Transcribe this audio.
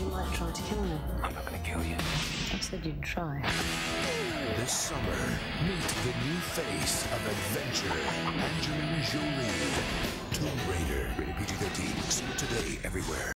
you might try to kill me. I'm not gonna kill you. I said you'd try. This summer, meet the new face of adventure, Angelina Jolie. Tomb Raider, rated PG-13. See today everywhere.